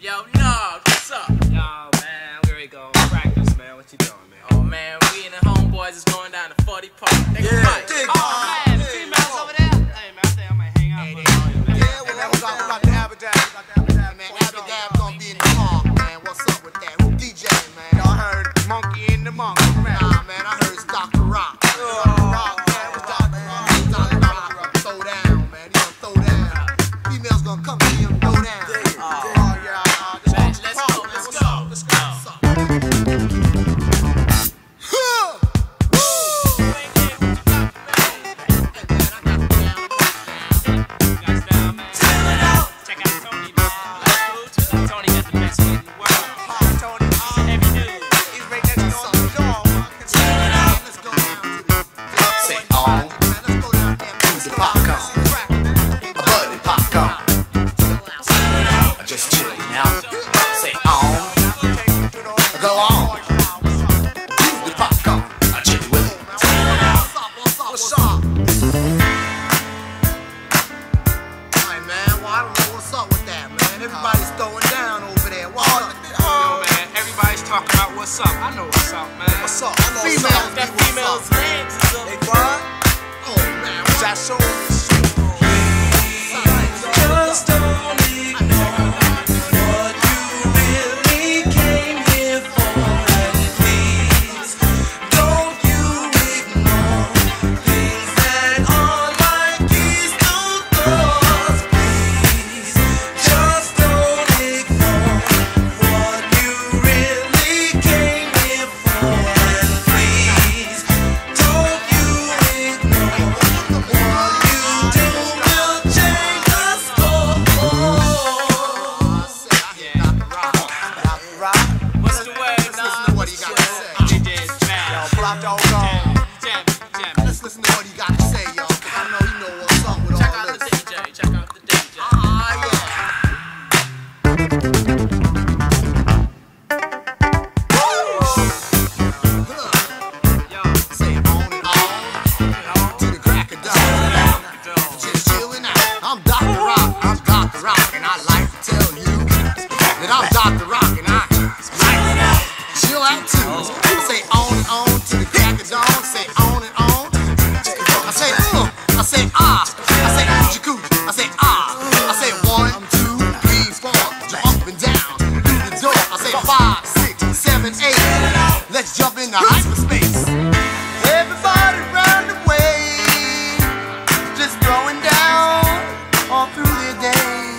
Yo, no, what's up? Yo, man, where we going? Practice, man. What you doing, man? Oh, man, we and the homeboys is going down to 40 Park. Next yeah, what's up? I know what's up, man. What's up? I know females, what's up. That females' legs. They? Oh, man. What? Josh snort, he got Let's jump into hyperspace. Everybody round the way, just going down all through the day.